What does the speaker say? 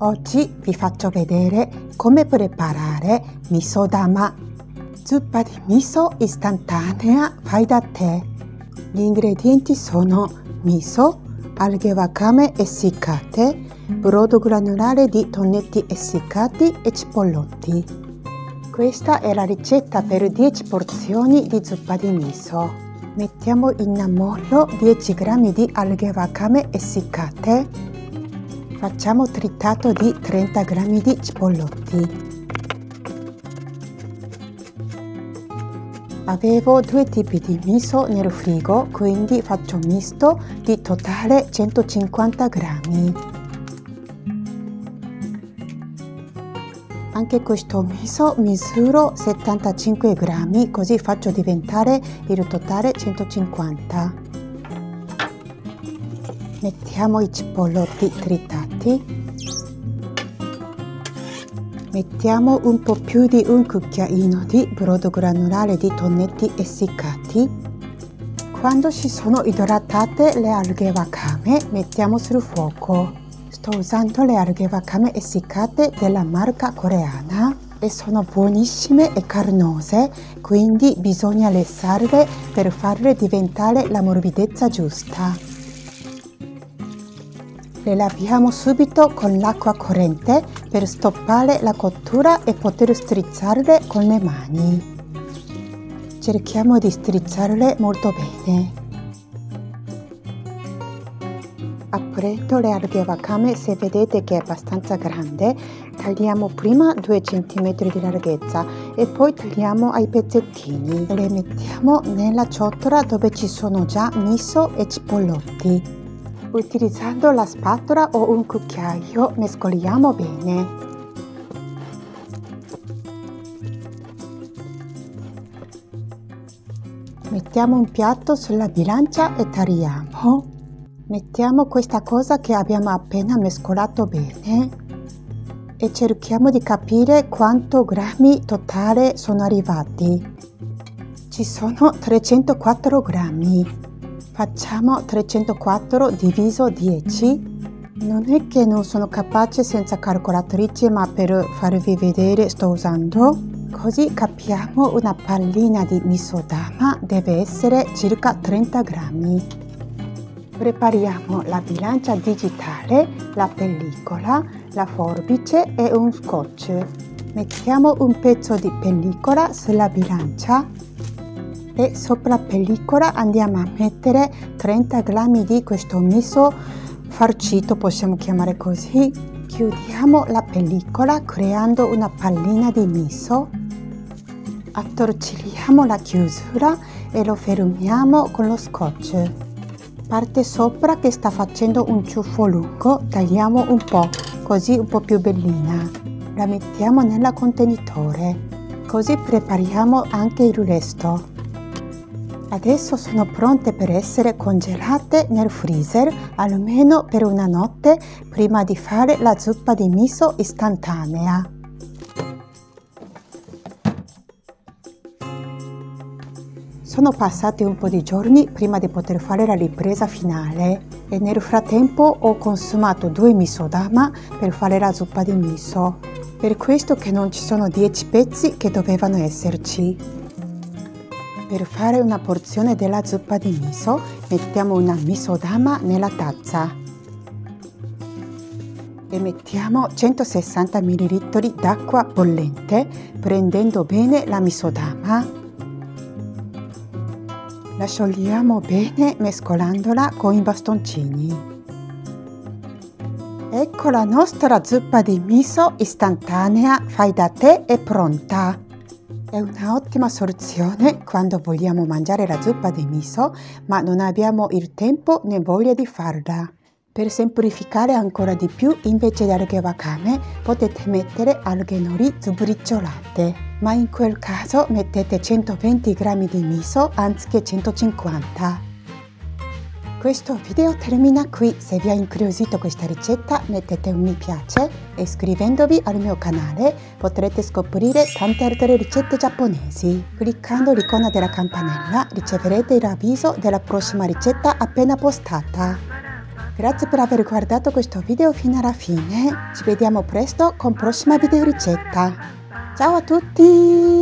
Oggi vi faccio vedere come preparare miso dama, zuppa di miso istantanea fai da te. Gli ingredienti sono miso, alghe wakame essiccate, brodo granulare di tonnetti essiccati e cipollotti. Questa è la ricetta per 10 porzioni di zuppa di miso. Mettiamo in ammollo 10 g di alghe wakame essiccate Facciamo tritato di 30 g di cipollotti. Avevo due tipi di miso nel frigo, quindi faccio misto di totale 150 g. Anche questo miso misuro 75 g, così faccio diventare il totale 150 mettiamo i cipollotti tritati mettiamo un po' più di un cucchiaino di brodo granulare di tonnetti essiccati. Quando si sono idratate le alghe wakame mettiamo sul fuoco. Sto usando le alghe wakame essiccate della marca coreana e sono buonissime e carnose quindi bisogna lessarle per farle diventare la morbidezza giusta le laviamo subito con l'acqua corrente per stoppare la cottura e poter strizzarle con le mani. Cerchiamo di strizzarle molto bene. Aprendo le alghe wakame, se vedete che è abbastanza grande, tagliamo prima 2 cm di larghezza e poi tagliamo ai pezzettini. Le mettiamo nella ciotola dove ci sono già miso e cipollotti. Utilizzando la spatola o un cucchiaio mescoliamo bene. Mettiamo un piatto sulla bilancia e tagliamo. Mettiamo questa cosa che abbiamo appena mescolato bene e cerchiamo di capire quanto grammi totale sono arrivati. Ci sono 304 grammi. Facciamo 304 diviso 10. Non è che non sono capace senza calcolatrice, ma per farvi vedere sto usando. Così capiamo una pallina di misodama deve essere circa 30 grammi. Prepariamo la bilancia digitale, la pellicola, la forbice e un scotch. Mettiamo un pezzo di pellicola sulla bilancia e sopra pellicola andiamo a mettere 30 grammi di questo miso farcito possiamo chiamare così. Chiudiamo la pellicola creando una pallina di miso. Attorcigliamo la chiusura e lo fermiamo con lo scotch. Parte sopra che sta facendo un ciuffo lungo tagliamo un po' così un po' più bellina. La mettiamo nella contenitore. Così prepariamo anche il resto Adesso sono pronte per essere congelate nel freezer almeno per una notte prima di fare la zuppa di miso istantanea. Sono passati un po' di giorni prima di poter fare la ripresa finale e nel frattempo ho consumato due miso dama per fare la zuppa di miso. Per questo che non ci sono 10 pezzi che dovevano esserci. Per fare una porzione della zuppa di miso mettiamo una miso dama nella tazza e mettiamo 160 ml d'acqua bollente prendendo bene la miso dama. La sciogliamo bene mescolandola con i bastoncini. Ecco la nostra zuppa di miso istantanea fai da te è pronta! È un'ottima soluzione quando vogliamo mangiare la zuppa di miso ma non abbiamo il tempo né voglia di farla. Per semplificare ancora di più, invece di alghe wakame potete mettere alghe nori sbriciolate, ma in quel caso mettete 120 g di miso anziché 150 questo video termina qui, se vi ha incuriosito questa ricetta mettete un mi piace iscrivendovi al mio canale potrete scoprire tante altre ricette giapponesi. Cliccando l'icona della campanella riceverete l'avviso della prossima ricetta appena postata. Grazie per aver guardato questo video fino alla fine. Ci vediamo presto con prossima video ricetta. Ciao a tutti!